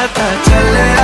पता चले